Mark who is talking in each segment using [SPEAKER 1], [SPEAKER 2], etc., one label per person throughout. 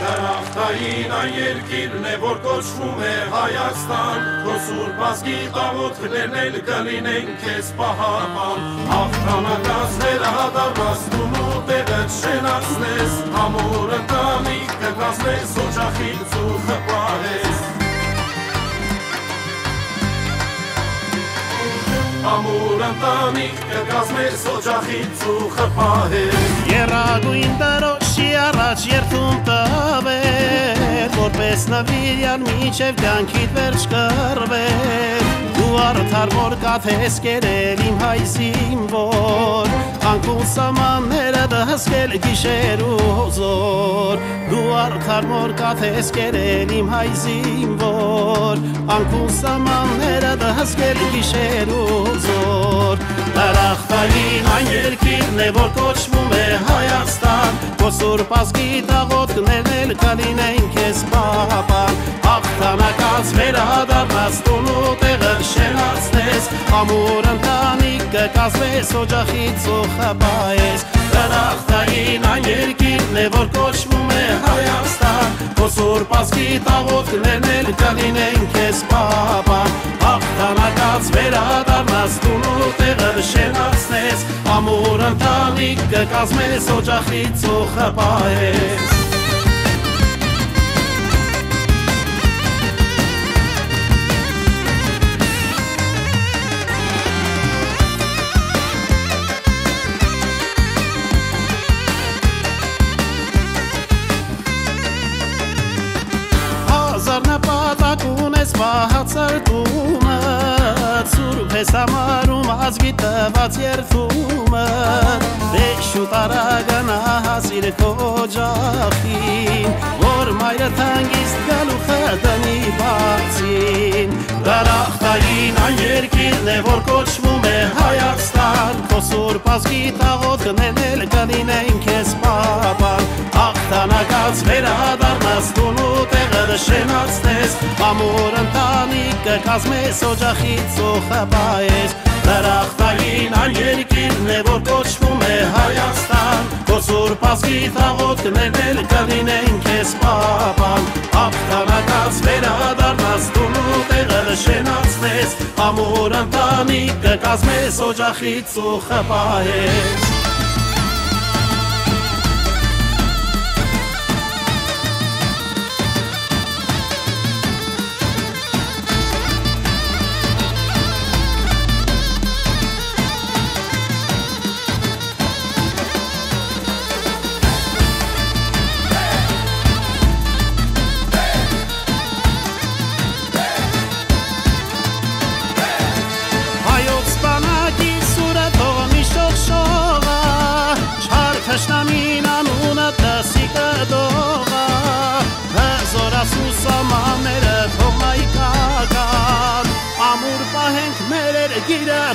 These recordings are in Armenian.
[SPEAKER 1] Դրախտային այն երկիրն է, որ կոչվում է Հայաստան, Քո սուրբ ազգի տաղոթքներն էլ կլինեն քեզ պահապան, Աղթանակազներ հադարված դու ու տեղը շենացնես, Ամոր ընտանիք կկազմես, օջախից ու խպահես, Ամուր ընտանիք կկազմես օջախից ու խպահես
[SPEAKER 2] Երագույն դրոշի առաջ երթում տվեր Որպես նվիրյան միջև կյանքիտ վերջ կրվեր Դու արդար որ կաթես կերել իմ հայ զինվոր Անկուն սամանները դհսկել գիշեր ու զոր Դու արդար որ կաթես կերել իմ հայ զինվոր Անկուն սամանները դհսկել գիշեր ու զոր Դարախտային այն երկիրն է, որ կոչվում է Հայաստան Որ սուրբ ազգի դաղոտքներն էլ կլինեն քեզ պապան Աղթանակած վերադառնաս տուն ու տեղը շենացնես Ամուր ընտանիք կկազմես օջախից ու խպայես Դարախտային այն երկիրն է, որ կոչվում է Հայաստան Որ սուրբ ազգի տաղոտքներն էլ կլինեն քեզ պապան Աղթանակած վերադառնաս տուն ու տեղը Ամուր ընտանիք կկազմես օջախից ու խպայես Հազար նպատակ ունես պահացար տումը Սուրբ ես համարում ազգի տված երթումը Դե շուտ արագանա հասիր քո ջախին Որ մայրը թանգիստ գալու խդնի բացին Դարախտային այն երկիրն է, որ կոչվում է Հայաստան Քո սուրբ ազգի տաղոտքներն էլ կլինեն քեզ պապան Աղթանակած վերադառնաս տուն ու տեղը շենացնես Ամոր ընտանիք կկազմես օջախից ու խպայես Դրախտային այն երկիրն է, որ կոչվում է Հայաստան Քո սուրբ ազգի թաղոտքներն էլ կլինեն քեզ պապան Աղթանակած վերադառնաս տուն ու տեղը շենացնես Ամոր ընտանիք կկազմես օջախից ու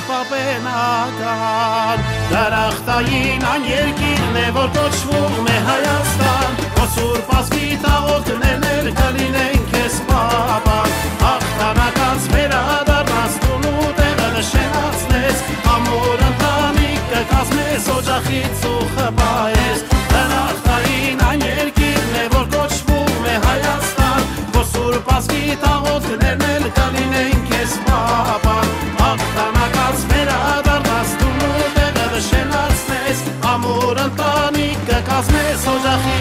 [SPEAKER 2] պապենական Դարախտային այն երկիրն է, որ կոչվում է Հայաստան Ոսուր պասպի տաղորդն է ներկալինենք ես պապան Հաղթանականց վերա դարնաս տունու տեղը նշենացնես Ամոր ընտանիք կկազմես օջախից ու խպայես Դարախտային այն երկիրն է, որ կոչվում է Հայաստան Ոսուր պասպի տաղորդն է ներկալինենք coração já ri.